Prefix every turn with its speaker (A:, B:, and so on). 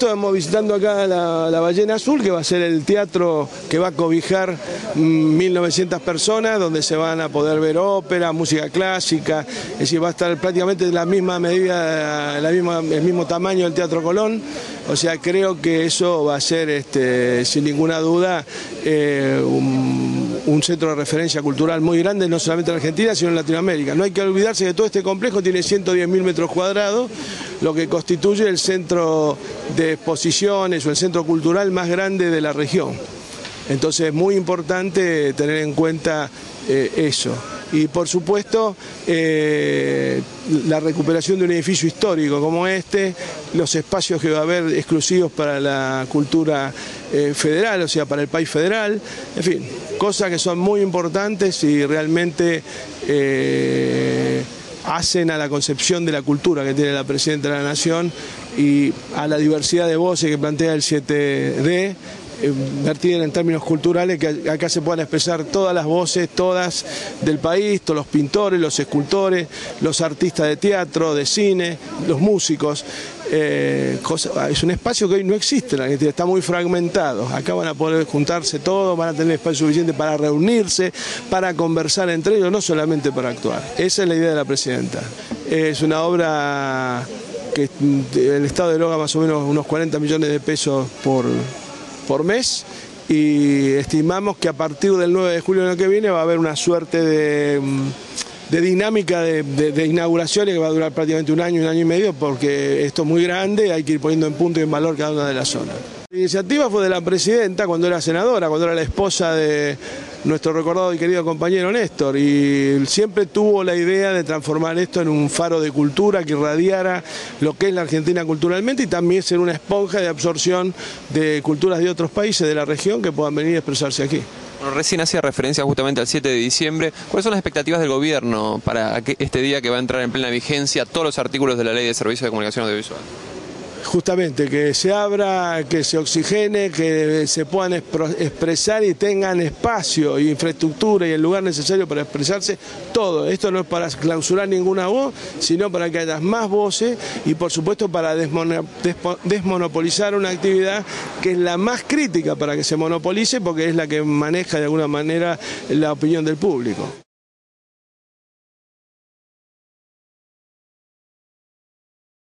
A: Estamos visitando acá la, Ballena Azul, que va a ser el teatro que va a cobijar 1.900 mm, personas, donde se van a poder ver ópera, música clásica, es decir, va a estar prácticamente de la misma medida, la misma, el mismo tamaño del Teatro Colón, o sea, creo que eso va a ser, este, sin ninguna duda, eh, un, un, centro de referencia cultural muy grande, no solamente en Argentina, sino en Latinoamérica. No hay que olvidarse que todo este complejo tiene 110.000 metros cuadrados, lo que constituye el centro de exposiciones o el centro cultural más grande de la región. Entonces es muy importante tener en cuenta eh, eso. Y por supuesto eh, la recuperación de un edificio histórico como este, los espacios que va a haber exclusivos para la cultura eh, federal, o sea, para el país federal, en fin, cosas que son muy importantes y realmente hacen a la concepción de la cultura que tiene la Presidenta de la Nación y a la diversidad de voces que plantea el 7D, invertir eh, en términos culturales, que acá se puedan expresar todas las voces, todas del país, todos los pintores, los escultores, los artistas de teatro, de cine, los músicos. Eh, es un espacio que hoy no existe está muy fragmentado. Acá van a poder juntarse todos, van a tener espacio suficiente para reunirse, para conversar entre ellos, no solamente para actuar. Esa es la idea de la presidenta. Es una obra que el Estado de Loga más o menos unos 40 millones de pesos por, por mes y estimamos que a partir del 9 de julio del año que viene va a haber una suerte de de dinámica de, de, inauguraciones que va a durar prácticamente un año, un año y medio, porque esto es muy grande, hay que ir poniendo en punto y en valor cada una de las zonas. La iniciativa fue de la presidenta cuando era senadora, cuando era la esposa de nuestro recordado y querido compañero Néstor, y siempre tuvo la idea de transformar esto en un faro de cultura que irradiara lo que es la Argentina culturalmente y también ser una esponja de absorción de culturas de otros países de la región que puedan venir a expresarse aquí.
B: Bueno, recién hacía referencia justamente al 7 de diciembre. ¿Cuáles son las expectativas del gobierno para este día que va a entrar en plena vigencia todos los artículos de la Ley de Servicios de Comunicación Audiovisual?
A: Justamente que se abra, que se oxigene, que se puedan expresar y tengan espacio, y infraestructura y el lugar necesario para expresarse todo. Esto no es para clausurar ninguna voz, sino para que haya más voces y por supuesto para desmonopolizar una actividad que es la más crítica para que se monopolice porque es la que maneja de alguna manera la opinión del público.